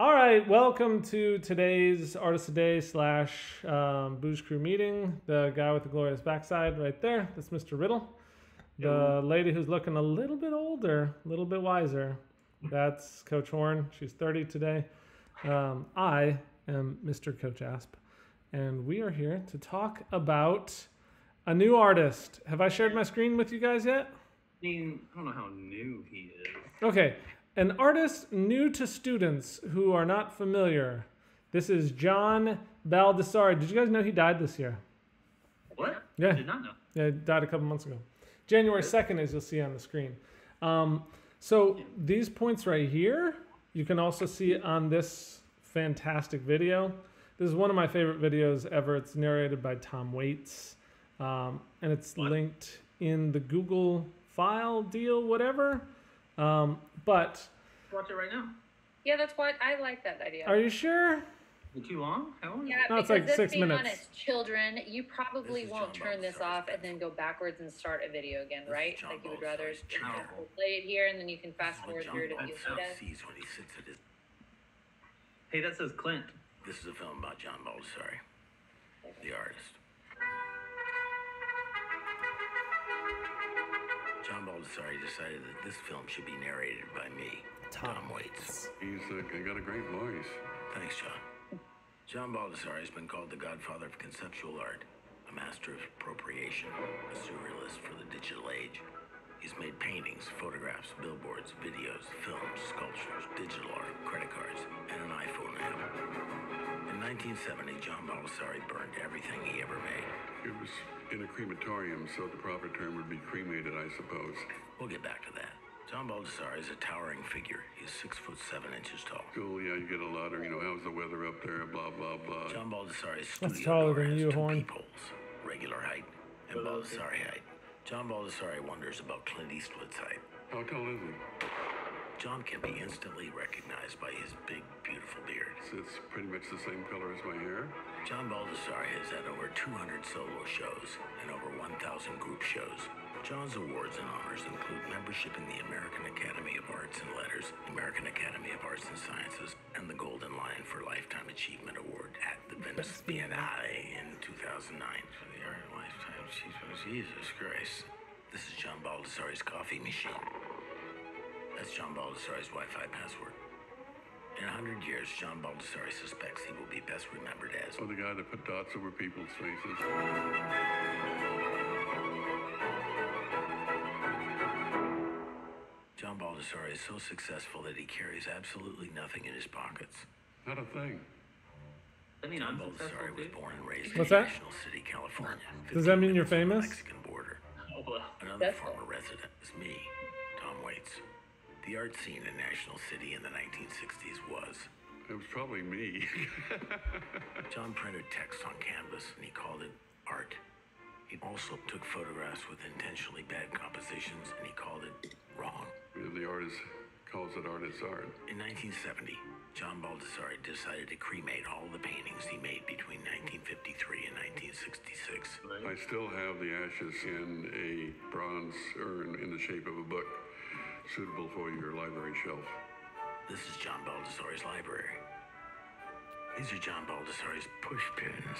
All right, welcome to today's Artist of Day slash um, Booze Crew meeting. The guy with the glorious backside right there, that's Mr. Riddle. The lady who's looking a little bit older, a little bit wiser, that's Coach Horn. She's 30 today. Um, I am Mr. Coach Asp, and we are here to talk about a new artist. Have I shared my screen with you guys yet? I mean, I don't know how new he is. Okay, an artist new to students who are not familiar. This is John Baldessari. Did you guys know he died this year? What? Yeah. I did not know. Yeah, he died a couple months ago. January 2nd, as you'll see on the screen. Um, so these points right here, you can also see on this fantastic video. This is one of my favorite videos ever. It's narrated by Tom Waits, um, and it's What? linked in the Google file deal, whatever. Um, but Watch it right now. Yeah, that's what I like that idea. are you sure? Is too long? How long? yeah, No, it's like let's six be minutes. honest, children, you probably won't John turn this off and then go backwards and start a video again, This right? Like you would rather Baldessari's you know, channel. play it here and then you can fast forward through it if you Baldessari see that. sees when he sits at his. Hey, that says Clint. This is a film about John Baldessari, the artist. John Baldessari decided that this film should be narrated by me, Tom, Waits. He's uh, got a great voice. Thanks, John. John Baldessari has been called the godfather of conceptual art, a master of appropriation, a surrealist for the digital age. He's made paintings, photographs, billboards, videos, films, sculptures, digital art, credit cards, and an iPhone app. In 1970, John Baldessari burned everything he ever made. It was in a crematorium, so the proper term would be cremated, I suppose. We'll get back to that. John Baldessari is a towering figure. He's six foot seven inches tall. Cool, yeah, you get a lot of, you know, how's the weather up there, blah, blah, blah. John Baldessari's That's studio taller door than has you, two Horn. peepholes, regular height and Baldessari height. John Baldessari wonders about Clint Eastwood's height. How tall is he? John can be instantly recognized by his big, beautiful beard. It's pretty much the same color as my hair. John Baldessari has had over 200 solo shows and over 1,000 group shows. John's awards and honors include membership in the American Academy of Arts and Letters, American Academy of Arts and Sciences, and the Golden Lion for Lifetime Achievement Award at the Venice Biennale in 2009 for the of Lifetime Achievement. Jesus Christ. This is John Baldessari's coffee machine. That's John Baldessari's Wi-Fi password. In a hundred years, John Baldessari suspects he will be best remembered as Or the guy that put dots over people's faces. John Baldessari is so successful that he carries absolutely nothing in his pockets. Not a thing. I mean, I'm successful Baldessari was born and raised What's in that? National City, California. Does that mean you're minutes from the famous? Mexican border. Oh, well. Another That's former resident is me, Tom Waits. The art scene in National City in the 1960s was. It was probably me. John printed text on canvas and he called it art. He also took photographs with intentionally bad compositions and he called it wrong. the artist calls it art artist's art. In 1970, John Baldessari decided to cremate all the paintings he made between 1953 and 1966. I still have the ashes in a bronze urn in the shape of a book, suitable for your library shelf. This is John Baldessari's library. These are John Baldessari's push pins.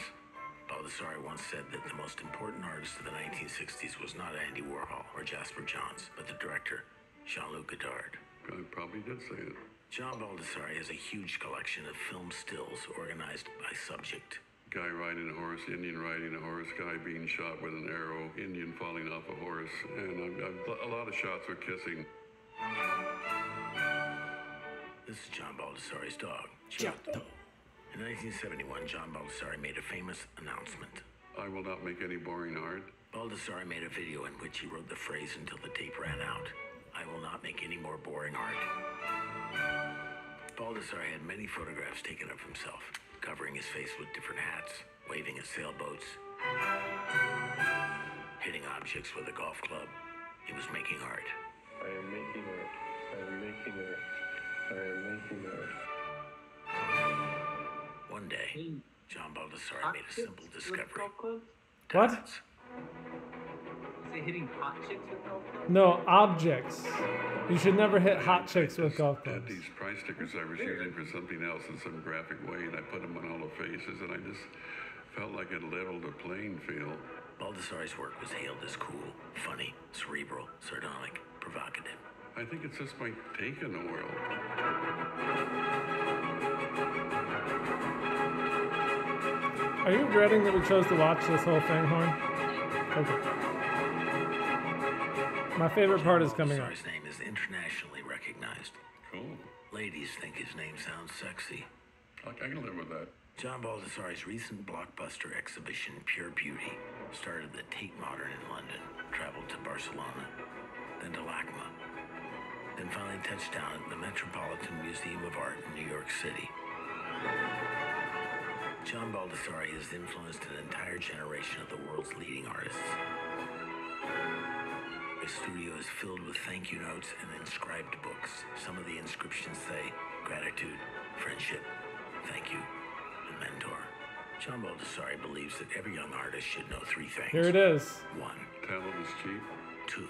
Baldessari once said that the most important artist of the 1960s was not Andy Warhol or Jasper Johns, but the director, Jean-Luc Godard. I probably did say it. John Baldessari has a huge collection of film stills organized by subject. Guy riding a horse, Indian riding a horse, guy being shot with an arrow, Indian falling off a horse, and I've, I've, a lot of shots with kissing. This is John Baldessari's dog, Giotto. In 1971, John Baldessari made a famous announcement. I will not make any boring art. Baldessari made a video in which he wrote the phrase until the tape ran out I will not make any more boring art. Baldessari had many photographs taken of himself, covering his face with different hats, waving at sailboats, hitting objects with a golf club. He was making art. I am making art. I am making art. I am making art. One day, John Baldessari made a simple discovery. What? See say hitting hot chicks with golf clubs? No, objects. You should never hit hot chicks with golf Had these price stickers I was using for something else in some graphic way, and I put them on all the faces, and I just felt like it leveled the playing field. Baldessari's work was hailed as cool, funny, cerebral, sardonic, provocative. I think it's just my take on the world. Are you regretting that we chose to watch this whole thing, Horn? Okay. My favorite part is coming up. Baldessari's name is internationally recognized. Cool. Ladies think his name sounds sexy. I I can live with that. John Baldessari's recent blockbuster exhibition, Pure Beauty, started at the Tate Modern in London, traveled to Barcelona, then to LACMA, then finally touched down at the Metropolitan Museum of Art in New York City. John Baldessari has influenced an entire generation of the world's leading artists. His studio is filled with thank you notes and inscribed books. Some of the inscriptions say gratitude, friendship, thank you, and mentor. John Baldessari believes that every young artist should know three things. Here it is. One, Talent is cheap. two,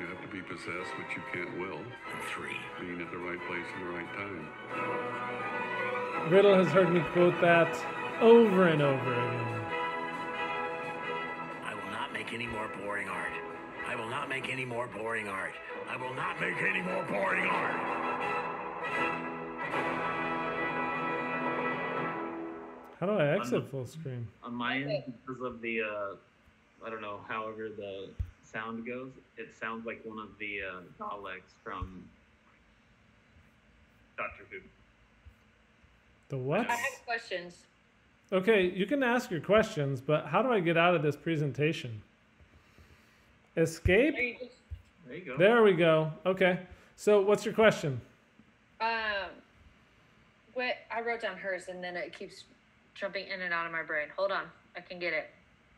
You have to be possessed, but you can't will. and three. Being at the right place at the right time. Riddle has heard me quote that over and over again. I will not make any more boring art. I will not make any more boring art. I will not make any more boring art. How do I exit full screen? On my end, because of the, uh, I don't know, however the sound goes, it sounds like one of the uh, Daleks from Doctor Who. The what? I have questions. Okay, you can ask your questions, but how do I get out of this presentation? Escape? Are just There you go. There we go. Okay. So, what's your question? um what I wrote down hers and then it keeps jumping in and out of my brain. Hold on. I can get it.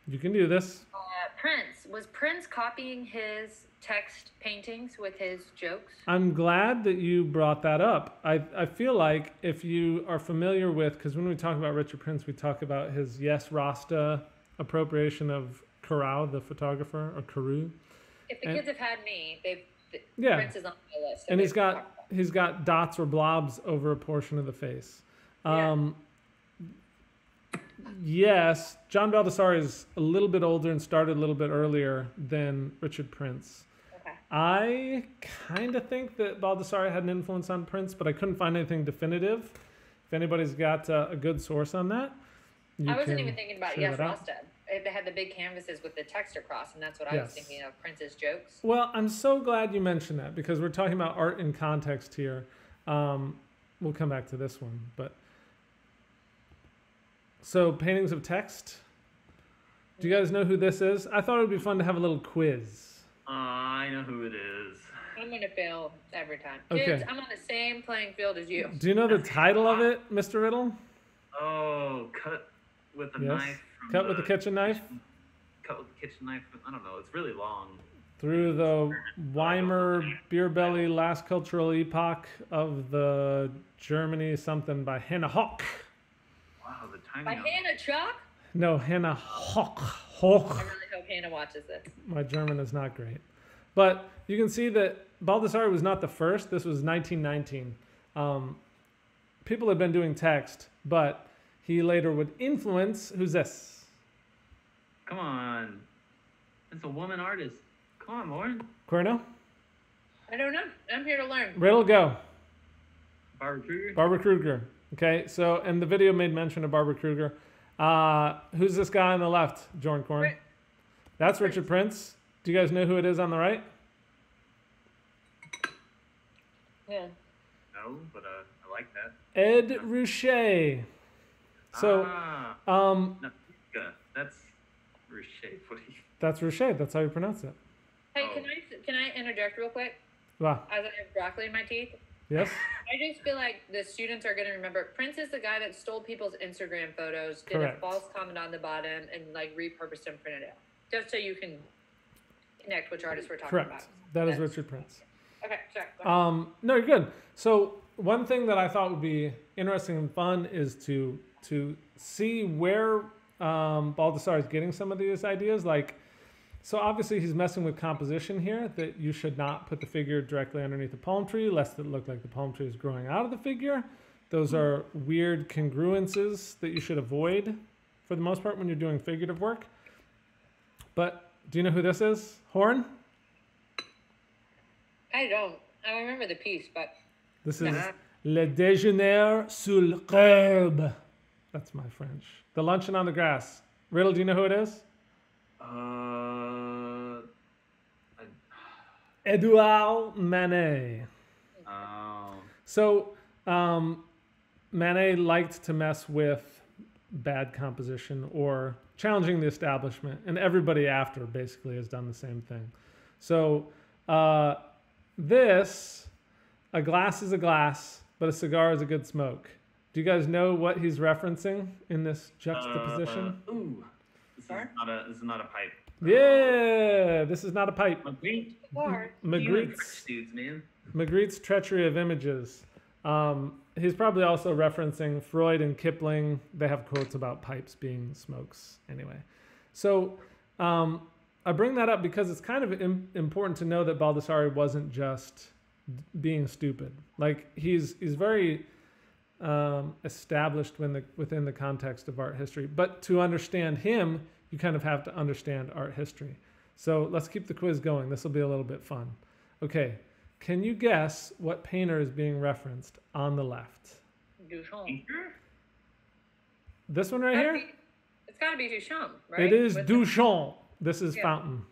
You can do this. Uh, Prince. Was Prince copying his text paintings with his jokes? I'm glad that you brought that up. I, I feel like if you are familiar with, because when we talk about Richard Prince, we talk about his Yes Rasta appropriation of Corral, the photographer, or Cariou. If the And- kids have had me, they've th- Yeah. Prince is on my list. and he's got he's got dots or blobs over a portion of the face. Yeah. Um, Yes, John Baldessari is a little bit older and started a little bit earlier than Richard Prince. Okay. I kind of think that Baldessari had an influence on Prince, but I couldn't find anything definitive. If anybody's got uh, a good source on that, I wasn't even thinking about Yes that out. Rasta. It- They had the big canvases with the text across, and that's what I was thinking of Prince's jokes. Well, I'm so glad you mentioned that because we're talking about art in context here. Um, we'll come back to this one, but so paintings of text. Do you guys know who this is? I thought it would be fun to have a little quiz. Uh, I know who it is. I'm gonna fail every time. Okay. Kids, I'm on the same playing field as you. Do you know the title of it, Mr. Riddle? Oh, cut with a Yes. knife. from Cut with the kitchen knife Cut with the kitchen knife. But I don't know. It's really long. through the Weimar beer belly last cultural epoch of the Germany something by Hannah Hoch. Wow, the timing. By on it. Hannah Chalk? No, Hannah Hoch. Hoch. I really hope Hannah watches this. My German is not great. But you can see that Baldessari was not the first. This was 1919. Um, people had been doing text, but he later would influence. Who's this? Come on. It's a woman artist. Come on, Lauren. Corno? I don't know. I'm here to learn. Riddle, go. Barbara Kruger. Barbara Kruger. Okay, so, and the video made mention of Barbara Kruger. Uh, who's this guy on the left, Jorn Korn? Ri- That's Richard Prince. Do you guys know who it is on the right? Yeah. no, but uh, I like that. Ed Ruscha. So, ah, um, no, that's Richet. What do you? that's Ruscha. That's how you pronounce it. Hey, Oh. can I can I interject real quick? Wow. As I have broccoli in my teeth, Yes? I just feel like the students are going to remember Prince is the guy that stole people's Instagram photos, did Correct. a false comment on the bottom, and like repurposed and printed it out, just so you can connect which artist we're talking Correct. about. That is That's- Richard Prince. Okay, sorry. Um, no, you're good. So one thing that I thought would be interesting and fun is to to see where um, Baldessari is getting some of these ideas. Like So obviously he's messing with composition here. That you should not put the figure directly underneath the palm tree, lest it look like the palm tree is growing out of the figure. Those are weird congruences that you should avoid for the most part when you're doing figurative work. But do you know who this is? Horn? I don't. I remember the piece, but This is Nah. Le Déjeuner sur le herbe. That's my French. The luncheon on the grass. Riddle, do you know who it is? Uh, I, Edouard Manet. oh, So, um, Manet liked to mess with bad composition or challenging the establishment, and everybody after basically has done the same thing. So, uh, this, a glass is a glass, but a cigar is a good smoke. Do you guys know what he's referencing in this juxtaposition? Uh, ooh, this is Sorry? not a this is not a pipe. yeah, this is not a pipe. Magritte, or Magritte's dudes, man. Magritte's treachery of images. Um, he's probably also referencing Freud and Kipling. They have quotes about pipes being smokes anyway. So um, I bring that up because it's kind of Im- important to know that Baldessari wasn't just d- being stupid. Like he's he's very um, established when the, within the context of art history. But to understand him, you kind of have to understand art history. So let's keep the quiz going. This will be a little bit fun. Okay, can you guess what painter is being referenced on the left? Duchamp. This one right Gotta here? be- It's got to be Duchamp, right? It is With the- Duchamp. This is Yeah. Fountain.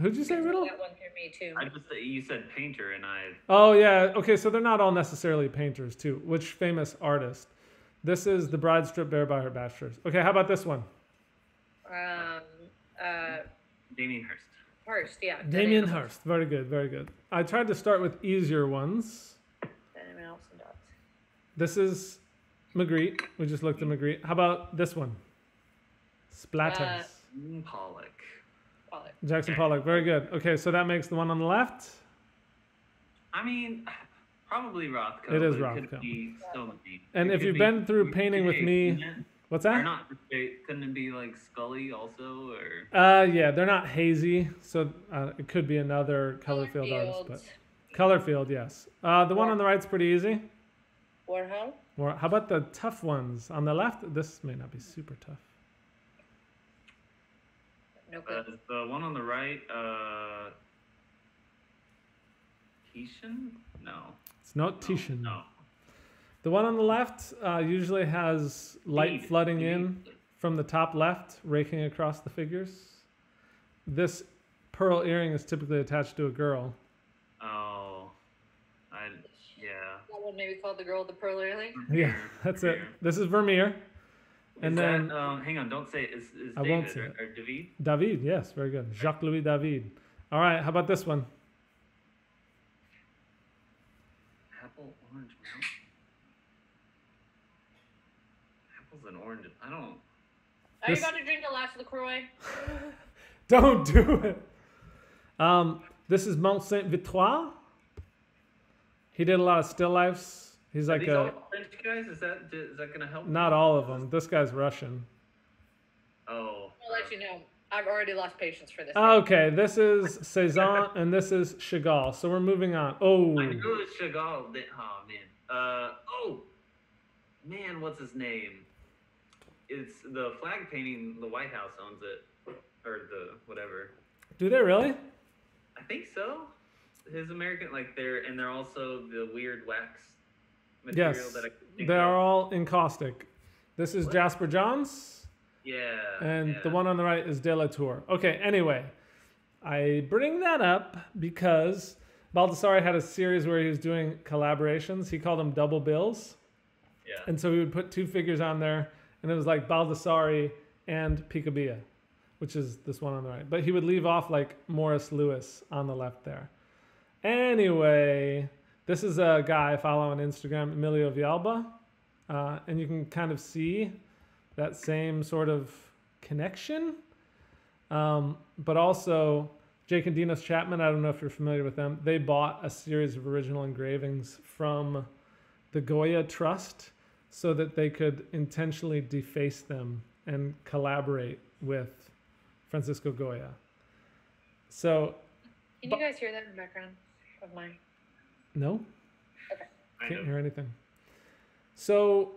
Who'd you say, Riddle? That one threw me too. I just you said painter and I Oh yeah. Okay, so they're not all necessarily painters too. Which famous artist? This is the bride stripped bare by her bachelors. Okay, how about this one? Um, uh, Damien Hirst. Hurst, yeah. Damien Hirst. Very good, very good. I tried to start with easier ones. Denim and dots. This is Magritte. We just looked at Magritte. How about this one? Splatters. Uh, Pollock. Pollock. Jackson Pollock. Very good. Okay, so that makes the one on the left. I mean, probably Rothko. It is but Could Rothko. be so many. And It if you've be been through Ricky painting with me- couldn't it? What's Or that? not? Couldn't it be like Scully also, or Uh, yeah, they're not hazy, so uh, it could be another color field artist, but color field, yes. Uh, the one on the right's pretty easy. Warhol. Or how about the tough ones on the left? This may not be super tough. No uh, the one on the right? Uh, Titian? No. It's not no, Titian. No. The one on the left uh, usually has light Deed. flooding Deed. in from the top left, raking across the figures. This pearl earring is typically attached to a girl. Oh, I yeah. That one maybe called the girl with the pearl earring. Yeah, Vermeer, that's it. Vermeer. This is Vermeer. And Is then that, um, hang on, don't say it. Is, is I David won't say or, it. or David? David, yes, very good. Jacques Louis David. All right, how about this one? Apple, orange, milk. Apples and oranges. I don't. Are you This- about to drink the last LaCroix? Don't do it. Um, this is Mont Saint Victoire. He did a lot of still lifes. He's Are like these a all French guys? Is that is that gonna help? not all of them. This guy's Russian. Oh. I'll let you know. I've already lost patience for this. Okay, this is Cezanne and this is Chagall. So we're moving on. Oh, I knew it was Chagall. Then, oh man. Uh oh. Man, what's his name? It's the flag painting. The White House owns it, or the whatever. do they really? I think so. His American, like they're and they're also the weird wax material Yes, that I think they are all encaustic. This is What? Jasper Johns, Yeah. and yeah. the one on the right is De La Tour. Okay, anyway, I bring that up because Baldessari had a series where he was doing collaborations. He called them double bills. Yeah. And so he would put two figures on there, and it was like Baldessari and Picabia, which is this one on the right. But he would leave off like Morris Louis on the left there. Anyway, this is a guy I follow on Instagram, Emilio Villalba, uh, and you can kind of see that same sort of connection. Um, but also, Jake and Dinos Chapman, I don't know if you're familiar with them, they bought a series of original engravings from the Goya Trust so that they could intentionally deface them and collaborate with Francisco Goya. So Can you guys hear that in the background of my? No, Kind can't hear anything. So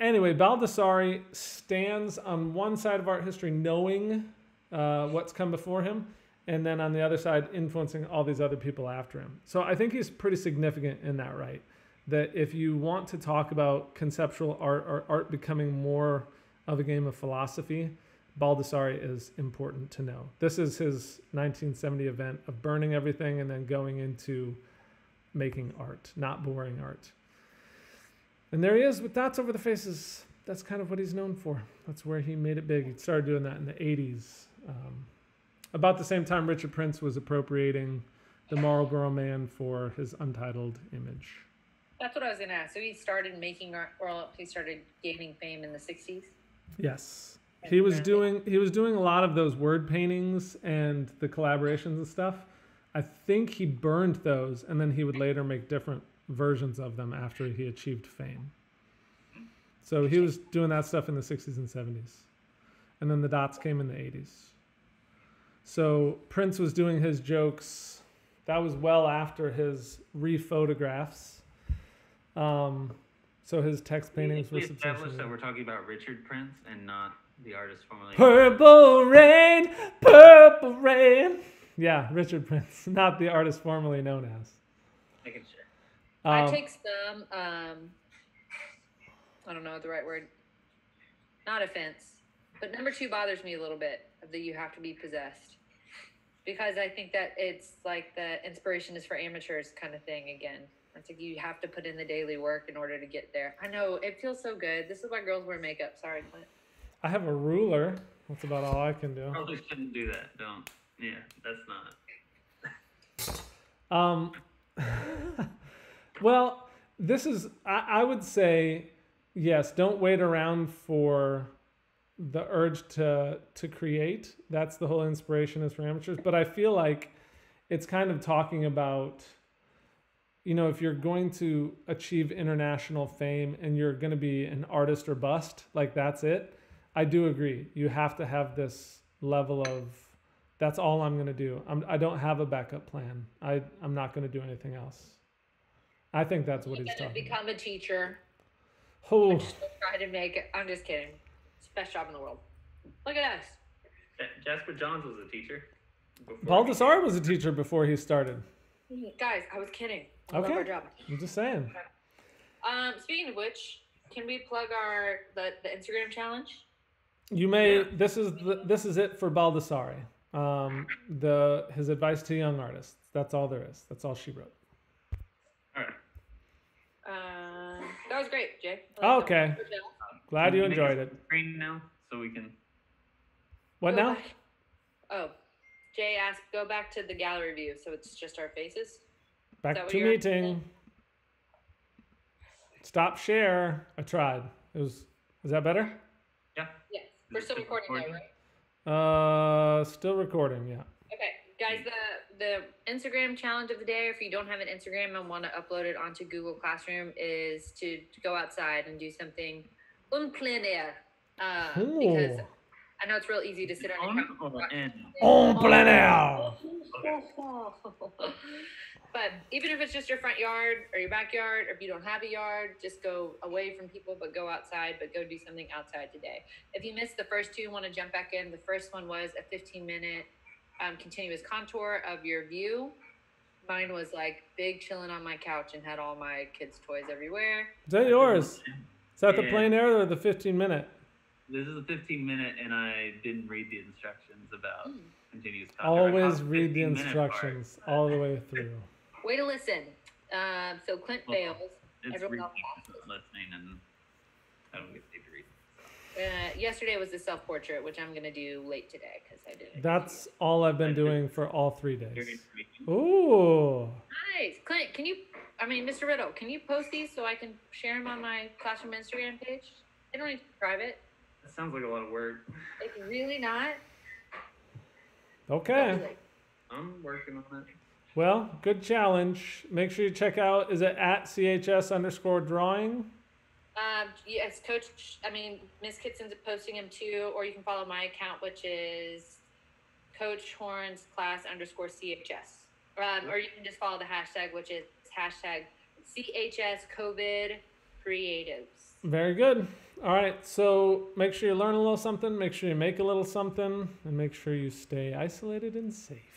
anyway, Baldessari stands on one side of art history, knowing uh, what's come before him, and then on the other side, influencing all these other people after him. So I think he's pretty significant in that, right? That if you want to talk about conceptual art or art becoming more of a game of philosophy, Baldessari is important to know. This is his 1970 event of burning everything and then going into making art, not boring art. And there he is with dots over the faces. That's kind of what he's known for. That's where he made it big. He started doing that in the 80s. Um, about the same time Richard Prince was appropriating the Marlboro Man for his untitled image. That's what I was gonna ask. So he started making art, or he started gaining fame in the '60s. Yes. He was doing he was doing a lot of those word paintings and the collaborations and stuff. I think he burned those and then he would later make different versions of them after he achieved fame. So he was doing that stuff in the 60s and 70s. And then the dots came in the 80s. So Prince was doing his jokes. That was well after his rephotographs. Um, so his text paintings we were established substantially. that we're talking about Richard Prince and not the artist formerly. Purple rain, purple rain. Yeah, Richard Prince, not the artist formerly known as. Making sure. I Um, take some. Um, I don't know the right word. Not offense, but number two bothers me a little bit that you have to be possessed, because I think that it's like the inspiration is for amateurs kind of thing again. It's like you have to put in the daily work in order to get there. I know it feels so good. This is why girls wear makeup. Sorry, Clint. I have a ruler. That's about all I can do. Probably shouldn't do that. Don't. Yeah, that's not. Um, well, this is, I, I would say, yes, don't wait around for the urge to to create. That's the whole inspiration is for amateurs. But I feel like it's kind of talking about, you know, if you're going to achieve international fame and you're going to be an artist or bust, like that's it. I do agree. You have to have this level of that's all I'm going to do. I'm, I don't have a backup plan. I, I'm not going to do anything else. I think that's what You're he's gonna talking become a teacher. about. Oh, try to make it. I'm just kidding. It's the best job in the world. Look at us. Jasper Johns was a teacher. before he- Baldessar was a teacher before he started. Guys, I was kidding. I Okay. love our job. I'm just saying. Um, speaking of which, can we plug our the, the Instagram challenge? You may. Yeah. This is the, this is it for Baldessari. Um, the his advice to young artists. That's all there is. That's all she wrote. All right. Um, that was great, Jay. Oh, okay. Glad you Can make enjoyed it. Screen now, so we can. What Go now? back. Oh, Jay asked, go back to the gallery view, so it's just our faces. Back to you're meeting. Stop share. I tried. It was. Is that better? Yeah. Yes, we're still still recording though, recording? right? Uh, still recording. Yeah. Okay, guys, the the Instagram challenge of the day, if you don't have an Instagram and want to upload it onto Google Classroom, is to, to go outside and do something un plein air. Uh, because I know it's real easy to sit on On your couch. or in? Plein air. but even if it's just your front yard or your backyard, or if you don't have a yard, just go away from people, but go outside, but go do something outside today. If you missed the first two, want to jump back in. The first one was a 15 minute um, continuous contour of your view. Mine was like big chilling on my couch and had all my kids' toys everywhere. Is that yours? Is that the Yeah. plein air or the 15 minute? This is a 15 minute, and I didn't read the instructions about Hmm. continuous contact. I Always read the 15 part. instructions all the way through. Way to listen. Um, so Clint Well, fails. It's Everyone reading, else not listening, and I don't get paid to read. Uh, yesterday was the self portrait, which I'm gonna do late today because I didn't. That's all I've been doing for all three During days. the. Ooh. nice, Clint. Can you? I mean, Mr. Riddle, can you post these so I can share them on my classroom Instagram page? They don't need to be private. That sounds like a lot of work. It's really not. Okay. I'm working on it. Well, good challenge. Make sure you check out. Is it at CHS underscore drawing? Um, yes, Coach. I mean, Miss Kitson's posting them too, or you can follow my account, which is Coach Horns class underscore CHS. Um, or you can just follow the hashtag, which is hashtag CHS COVID creatives. Very good. All right, so make sure you learn a little something, make sure you make a little something, and make sure you stay isolated and safe.